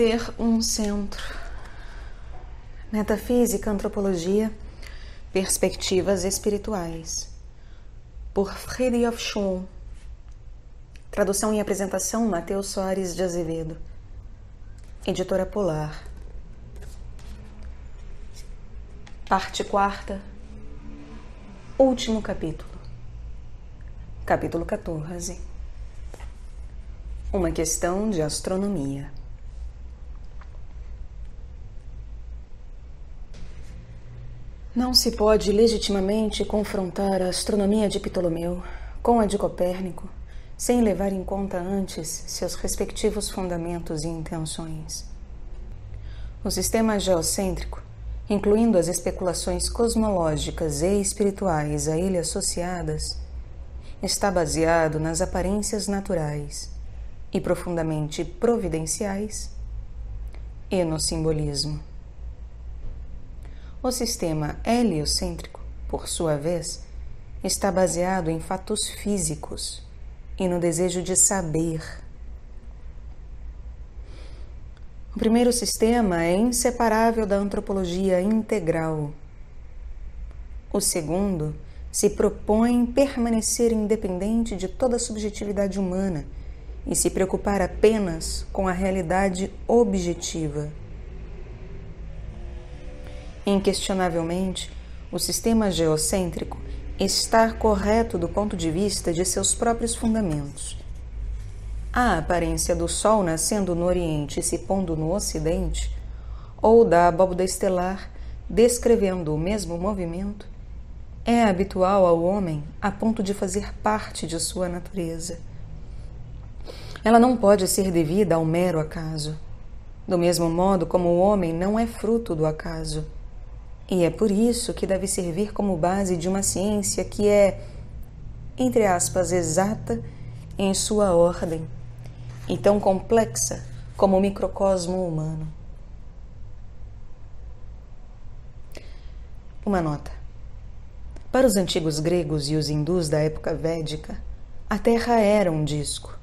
Ter um centro. Metafísica, antropologia, perspectivas espirituais. Por Friedrich Schum. Tradução e apresentação Matheus Soares de Azevedo. Editora Polar. Parte quarta. Último capítulo. Capítulo 14. Uma questão de astronomia. Não se pode legitimamente confrontar a astronomia de Ptolomeu com a de Copérnico sem levar em conta antes seus respectivos fundamentos e intenções. O sistema geocêntrico, incluindo as especulações cosmológicas e espirituais a ele associadas, está baseado nas aparências naturais e profundamente providenciais e no simbolismo. O sistema heliocêntrico, por sua vez, está baseado em fatos físicos e no desejo de saber. O primeiro sistema é inseparável da antropologia integral. O segundo se propõe permanecer independente de toda subjetividade humana e se preocupar apenas com a realidade objetiva. Inquestionavelmente, o sistema geocêntrico está correto do ponto de vista de seus próprios fundamentos. A aparência do Sol nascendo no Oriente e se pondo no Ocidente, ou da abóboda estelar descrevendo o mesmo movimento, é habitual ao homem a ponto de fazer parte de sua natureza. Ela não pode ser devida ao mero acaso, do mesmo modo como o homem não é fruto do acaso. E é por isso que deve servir como base de uma ciência que é, entre aspas, exata em sua ordem e tão complexa como o microcosmo humano. Uma nota. Para os antigos gregos e os hindus da época védica, a Terra era um disco.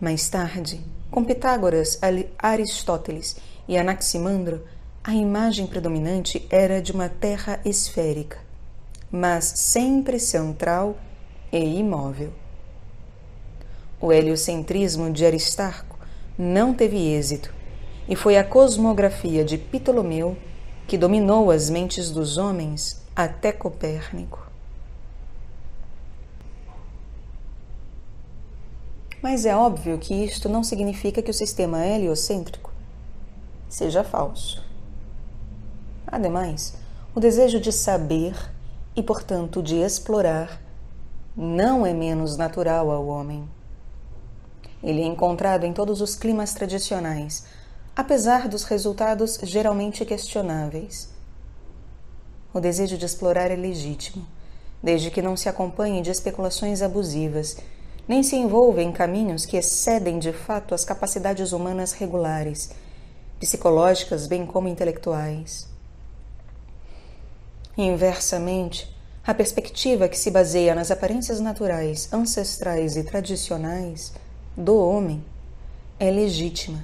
Mais tarde, com Pitágoras, Aristóteles e Anaximandro, a imagem predominante era de uma terra esférica, mas sempre central e imóvel. O heliocentrismo de Aristarco não teve êxito e foi a cosmografia de Ptolomeu que dominou as mentes dos homens até Copérnico. Mas é óbvio que isto não significa que o sistema heliocêntrico seja falso. Ademais, o desejo de saber e, portanto, de explorar não é menos natural ao homem. Ele é encontrado em todos os climas tradicionais, apesar dos resultados geralmente questionáveis. O desejo de explorar é legítimo, desde que não se acompanhe de especulações abusivas, nem se envolva em caminhos que excedem de fato as capacidades humanas regulares, psicológicas bem como intelectuais. Inversamente, a perspectiva que se baseia nas aparências naturais, ancestrais e tradicionais do homem é legítima,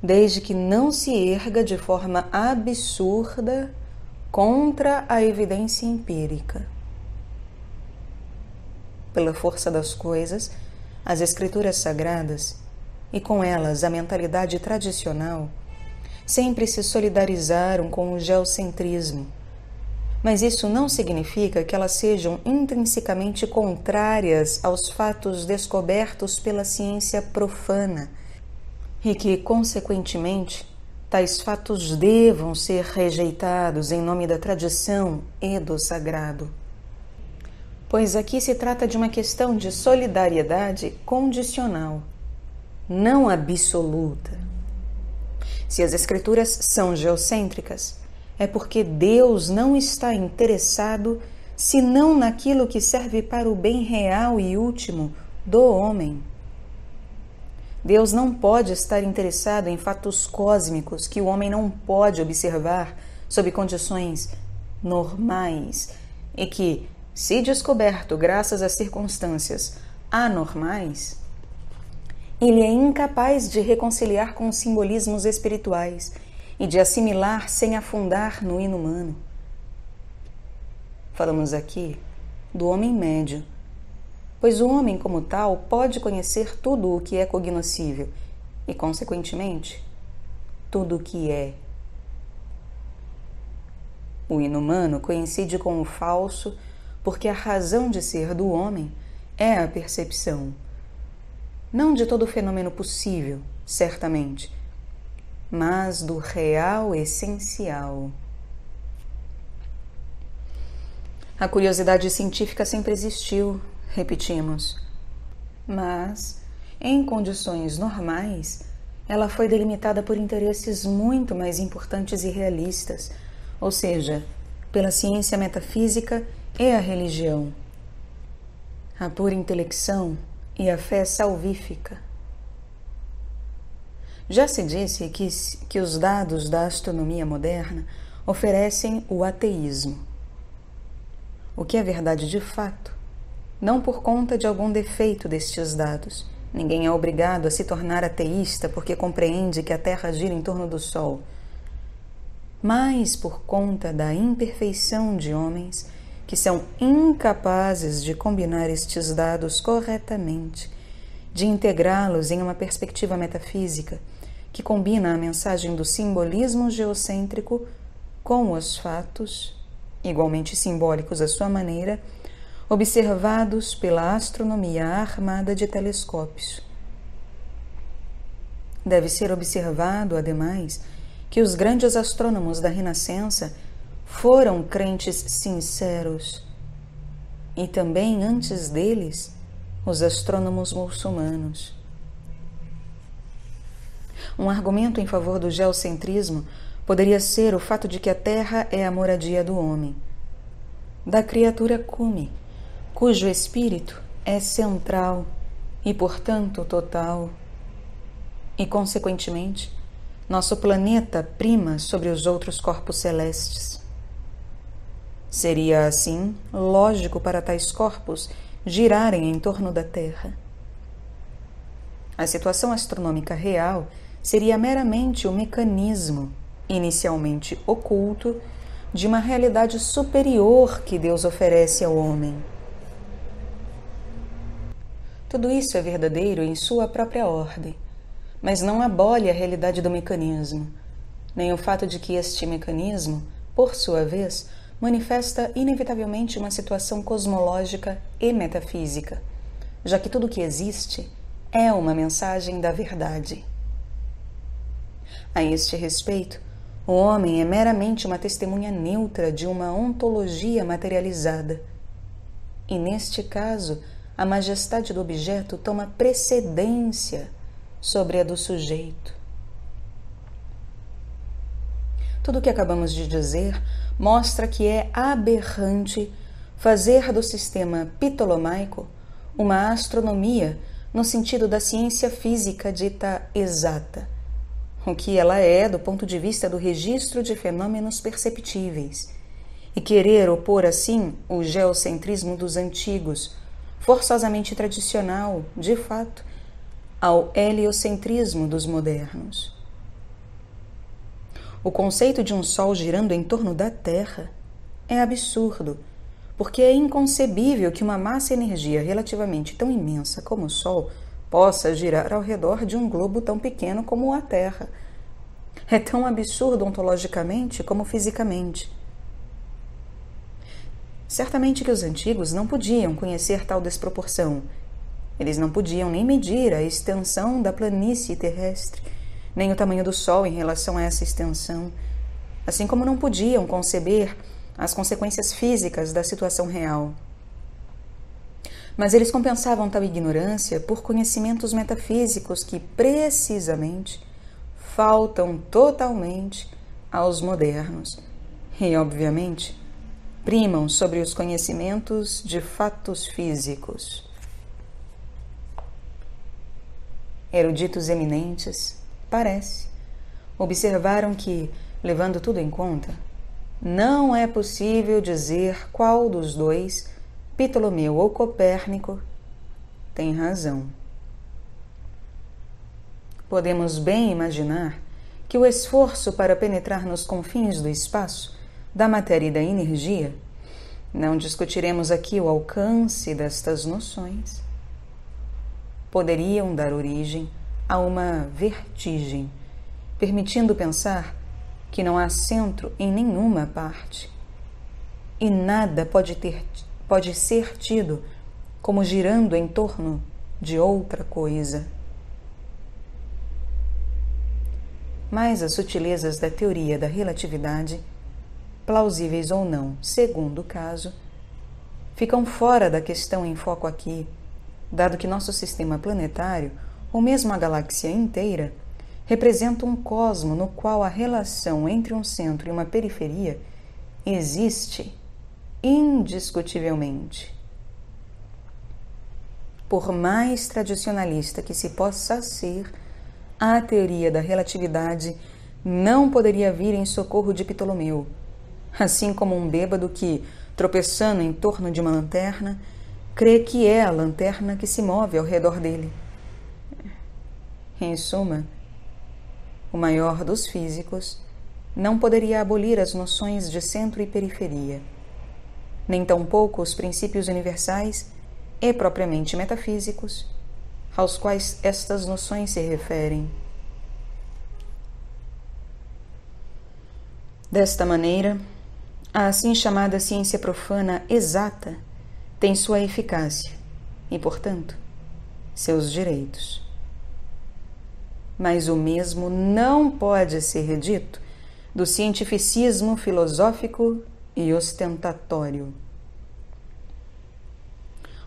desde que não se erga de forma absurda contra a evidência empírica. Pela força das coisas, as escrituras sagradas e com elas a mentalidade tradicional sempre se solidarizaram com o geocentrismo mas isso não significa que elas sejam intrinsecamente contrárias aos fatos descobertos pela ciência profana e que, consequentemente, tais fatos devam ser rejeitados em nome da tradição e do sagrado. Pois aqui se trata de uma questão de solidariedade condicional, não absoluta. Se as escrituras são geocêntricas, é porque Deus não está interessado senão naquilo que serve para o bem real e último do homem. Deus não pode estar interessado em fatos cósmicos que o homem não pode observar sob condições normais e que, se descoberto graças a circunstâncias anormais, ele é incapaz de reconciliar com simbolismos espirituais e de assimilar sem afundar no inumano. Falamos aqui do homem médio, pois o homem, como tal, pode conhecer tudo o que é cognoscível e, consequentemente, tudo o que é. O inumano coincide com o falso porque a razão de ser do homem é a percepção não de todo fenômeno possível, certamente, mas do real essencial. A curiosidade científica sempre existiu, repetimos, mas, em condições normais, ela foi delimitada por interesses muito mais importantes e realistas, ou seja, pela ciência metafísica e a religião. A pura intelecção e a fé salvífica. Já se disse que, que os dados da astronomia moderna oferecem o ateísmo. O que é verdade de fato, não por conta de algum defeito destes dados. Ninguém é obrigado a se tornar ateísta porque compreende que a Terra gira em torno do Sol, mas por conta da imperfeição de homens que são incapazes de combinar estes dados corretamente, de integrá-los em uma perspectiva metafísica que combina a mensagem do simbolismo geocêntrico com os fatos, igualmente simbólicos à sua maneira, observados pela astronomia armada de telescópios. Deve ser observado, ademais, que os grandes astrônomos da Renascença foram crentes sinceros e também antes deles os astrônomos muçulmanos. Um argumento em favor do geocentrismo poderia ser o fato de que a Terra é a moradia do homem, da criatura cume, cujo espírito é central e, portanto, total, e, consequentemente, nosso planeta prima sobre os outros corpos celestes. Seria, assim, lógico para tais corpos girarem em torno da Terra. A situação astronômica real seria meramente o mecanismo, inicialmente oculto, de uma realidade superior que Deus oferece ao homem. Tudo isso é verdadeiro em sua própria ordem, mas não abole a realidade do mecanismo, nem o fato de que este mecanismo, por sua vez, manifesta inevitavelmente uma situação cosmológica e metafísica, já que tudo que existe é uma mensagem da verdade. A este respeito, o homem é meramente uma testemunha neutra de uma ontologia materializada. E neste caso, a majestade do objeto toma precedência sobre a do sujeito. Tudo o que acabamos de dizer mostra que é aberrante fazer do sistema ptolomaico uma astronomia no sentido da ciência física dita exata, o que ela é do ponto de vista do registro de fenômenos perceptíveis, e querer opor assim o geocentrismo dos antigos, forçosamente tradicional, de fato, ao heliocentrismo dos modernos. O conceito de um Sol girando em torno da Terra é absurdo, porque é inconcebível que uma massa-energia relativamente tão imensa como o Sol possa girar ao redor de um globo tão pequeno como a Terra. É tão absurdo ontologicamente como fisicamente. Certamente que os antigos não podiam conhecer tal desproporção. Eles não podiam nem medir a extensão da planície terrestre nem o tamanho do Sol em relação a essa extensão, assim como não podiam conceber as consequências físicas da situação real. Mas eles compensavam tal ignorância por conhecimentos metafísicos que, precisamente, faltam totalmente aos modernos e, obviamente, primam sobre os conhecimentos de fatos físicos. eruditos eminentes, parece, observaram que, levando tudo em conta, não é possível dizer qual dos dois, Ptolomeu ou Copérnico, tem razão. Podemos bem imaginar que o esforço para penetrar nos confins do espaço, da matéria e da energia, não discutiremos aqui o alcance destas noções, poderiam dar origem a uma vertigem, permitindo pensar que não há centro em nenhuma parte e nada pode, ter, pode ser tido como girando em torno de outra coisa. Mas as sutilezas da teoria da relatividade, plausíveis ou não, segundo o caso, ficam fora da questão em foco aqui, dado que nosso sistema planetário, ou mesmo a galáxia inteira, representa um cosmo no qual a relação entre um centro e uma periferia existe indiscutivelmente. Por mais tradicionalista que se possa ser, a teoria da relatividade não poderia vir em socorro de Ptolomeu, assim como um bêbado que, tropeçando em torno de uma lanterna, crê que é a lanterna que se move ao redor dele. Em suma, o maior dos físicos não poderia abolir as noções de centro e periferia, nem tampouco os princípios universais e propriamente metafísicos aos quais estas noções se referem. Desta maneira, a assim chamada ciência profana exata tem sua eficácia e, portanto, seus direitos. Mas o mesmo não pode ser dito do cientificismo filosófico e ostentatório.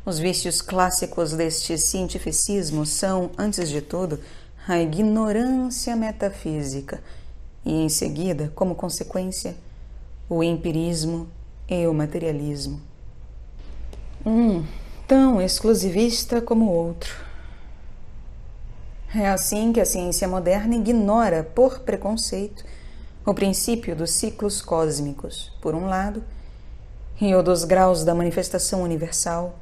Os vícios clássicos deste cientificismo são, antes de tudo, a ignorância metafísica e, em seguida, como consequência, o empirismo e o materialismo. Um tão exclusivista como o outro. É assim que a ciência moderna ignora, por preconceito, o princípio dos ciclos cósmicos, por um lado, e o dos graus da manifestação universal,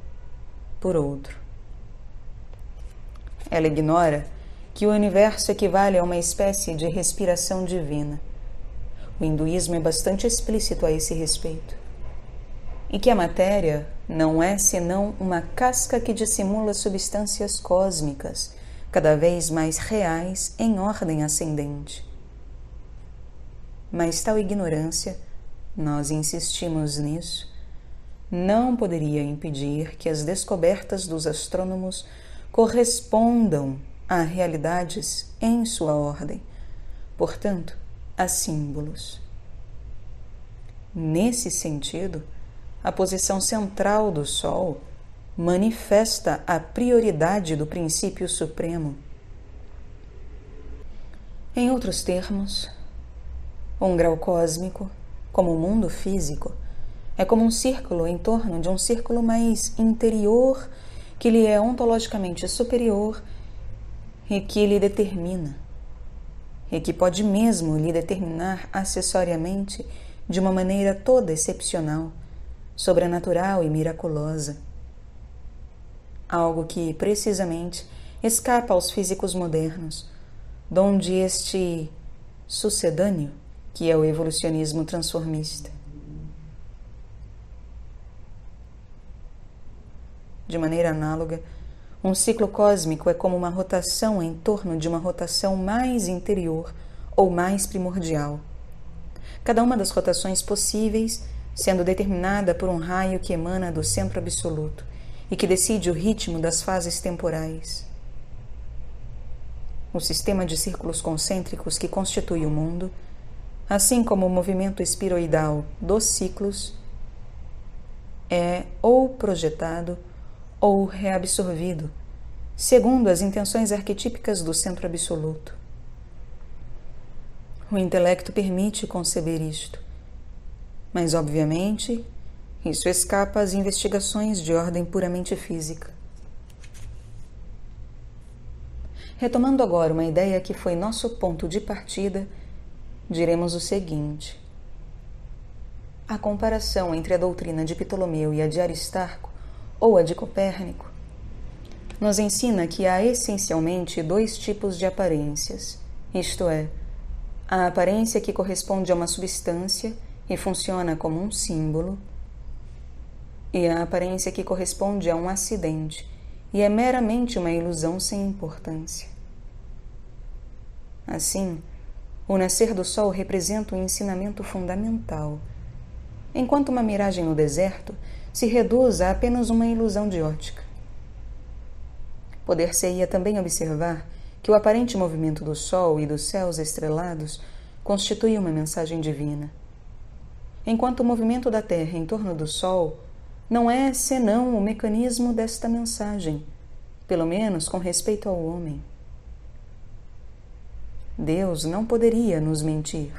por outro. Ela ignora que o universo equivale a uma espécie de respiração divina. O hinduísmo é bastante explícito a esse respeito. E que a matéria não é senão uma casca que dissimula substâncias cósmicas, cada vez mais reais em ordem ascendente. Mas tal ignorância, nós insistimos nisso, não poderia impedir que as descobertas dos astrônomos correspondam a realidades em sua ordem, portanto, a símbolos. Nesse sentido, a posição central do Sol manifesta a prioridade do princípio supremo. Em outros termos, um grau cósmico, como o mundo físico, é como um círculo em torno de um círculo mais interior que lhe é ontologicamente superior e que lhe determina, e que pode mesmo lhe determinar acessoriamente de uma maneira toda excepcional, sobrenatural e miraculosa. Algo que, precisamente, escapa aos físicos modernos, donde este sucedâneo, que é o evolucionismo transformista. De maneira análoga, um ciclo cósmico é como uma rotação em torno de uma rotação mais interior ou mais primordial. Cada uma das rotações possíveis sendo determinada por um raio que emana do centro absoluto e que decide o ritmo das fases temporais. O sistema de círculos concêntricos que constitui o mundo, assim como o movimento espiroidal dos ciclos, é ou projetado ou reabsorvido, segundo as intenções arquetípicas do centro absoluto. O intelecto permite conceber isto, mas, obviamente, isso escapa às investigações de ordem puramente física. Retomando agora uma ideia que foi nosso ponto de partida, diremos o seguinte: a comparação entre a doutrina de Ptolomeu e a de Aristarco, ou a de Copérnico, nos ensina que há essencialmente dois tipos de aparências, isto é, a aparência que corresponde a uma substância e funciona como um símbolo, e a aparência que corresponde a um acidente e é meramente uma ilusão sem importância. Assim, o nascer do sol representa um ensinamento fundamental, enquanto uma miragem no deserto se reduz a apenas uma ilusão de ótica. Poder-se-ia também observar que o aparente movimento do sol e dos céus estrelados constitui uma mensagem divina, enquanto o movimento da Terra em torno do sol não é senão o mecanismo desta mensagem, pelo menos com respeito ao homem. Deus não poderia nos mentir,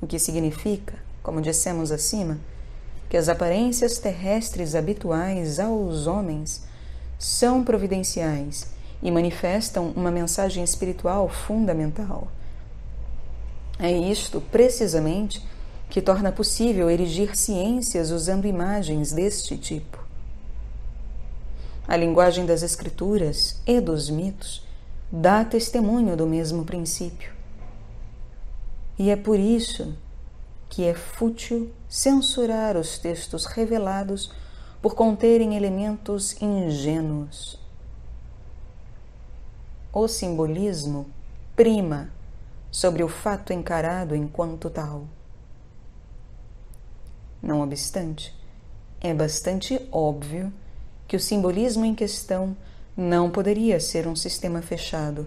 o que significa, como dissemos acima, que as aparências terrestres habituais aos homens são providenciais e manifestam uma mensagem espiritual fundamental. É isto, precisamente, que torna possível erigir ciências usando imagens deste tipo. A linguagem das Escrituras e dos mitos dá testemunho do mesmo princípio. E é por isso que é fútil censurar os textos revelados por conterem elementos ingênuos. O simbolismo prima sobre o fato encarado enquanto tal. Não obstante, é bastante óbvio que o simbolismo em questão não poderia ser um sistema fechado.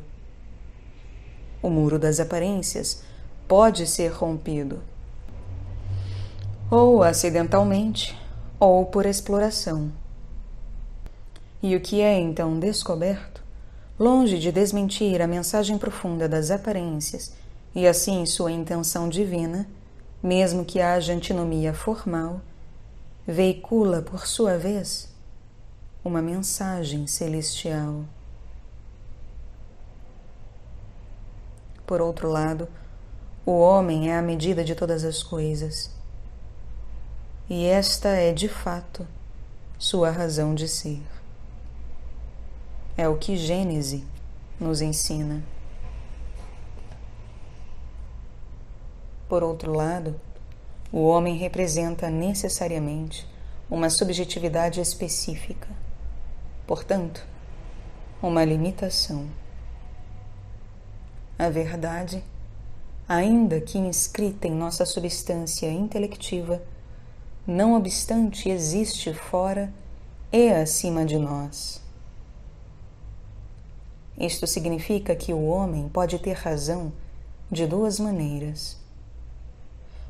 O muro das aparências pode ser rompido, ou acidentalmente, ou por exploração. E o que é então descoberto, longe de desmentir a mensagem profunda das aparências e assim sua intenção divina, mesmo que haja antinomia formal, veicula, por sua vez, uma mensagem celestial. Por outro lado, o homem é a medida de todas as coisas, e esta é, de fato, sua razão de ser. É o que Gênese nos ensina. Por outro lado, o homem representa necessariamente uma subjetividade específica, portanto, uma limitação. A verdade, ainda que inscrita em nossa substância intelectiva, não obstante existe fora e acima de nós. Isto significa que o homem pode ter razão de duas maneiras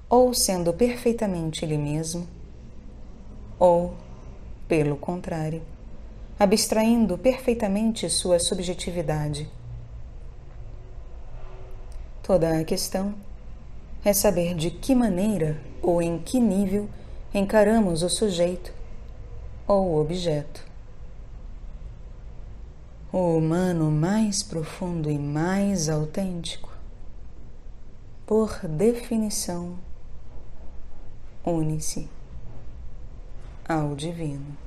ou sendo perfeitamente ele mesmo, ou, pelo contrário, abstraindo perfeitamente sua subjetividade. Toda a questão é saber de que maneira ou em que nível encaramos o sujeito ou o objeto. O humano mais profundo e mais autêntico, por definição, une-se ao divino.